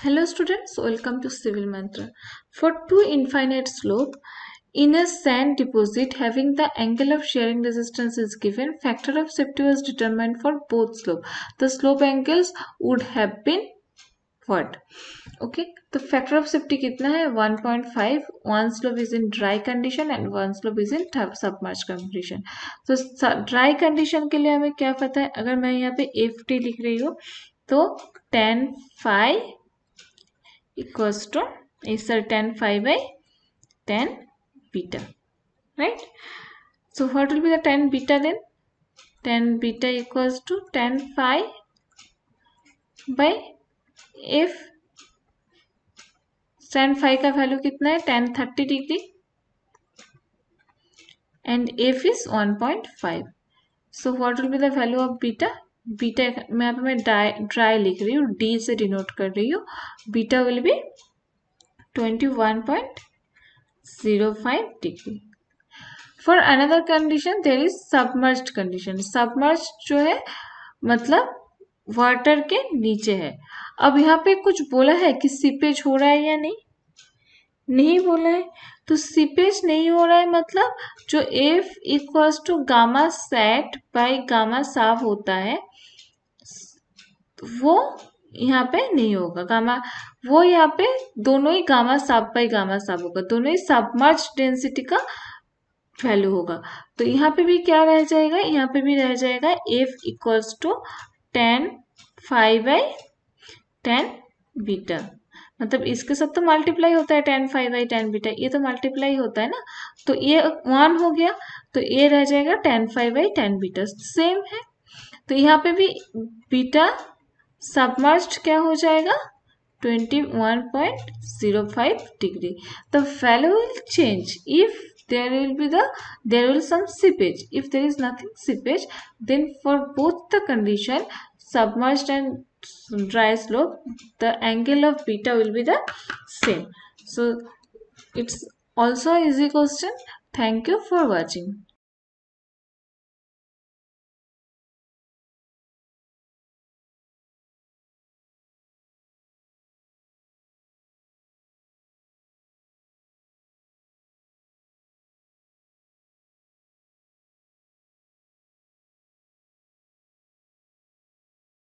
Hello students, welcome to Civil Mantra. For two infinite slope, in a sand deposit having the angle of shearing resistance is given, factor of safety was determined for both slope. The slope angles would have been what? Okay, the factor of safety कितना है 1.5 one slope is in dry condition and one slope is in submerged condition. तो dry condition के लिए हमें क्या पता है अगर मैं यहाँ पे एफ़ टी लिख रही हूँ तो tan phi equals to is a tan phi by tan beta right so what will be the tan beta then tan beta equals to tan phi by f tan phi का value कितना है tan thirty degree and F is one point five so what will be the value of beta beta मैं यहाँ पे मैं dry dry लिख रही हूँ, डी से डिनोट कर रही हूँ, beta will be twenty one point zero five degree. For another condition there is submerge condition submerge जो है मतलब वाटर के नीचे है। अब यहाँ पे कुछ बोला है कि सीपेज हो रहा है या नहीं? नहीं बोला है। तो सीपेज नहीं हो रहा है मतलब जो F equals to gamma sat by gamma sub होता है, वो यहाँ पे नहीं होगा। गामा वो यहाँ पे दोनों ही गामा साफ़ बाई गामा साफ़ होगा। दोनों ही सबमर्ज डेंसिटी का वैल्यू होगा। तो यहाँ पे भी क्या रह जाएगा? यहाँ पे भी रह जाएगा F equals to tan phi by tan beta मतलब हम्म। इसके साथ तो मल्टीप्लाई होता है tan phi by tan beta ये तो मल्टीप्लाई होता है ना? तो ये वन हो गया तो ये रह जाएगा tan phi by tan beta same है। तो यहाँ पे भी बीटा सबमर्स्ड क्या हो जाएगा? Twenty one point zero five degree the value will change if there will be the there will some seepage if there is nothing seepage then for both the condition submerged and dry slope the angle of beta will be the same. So it's also easy question. Thank you for watching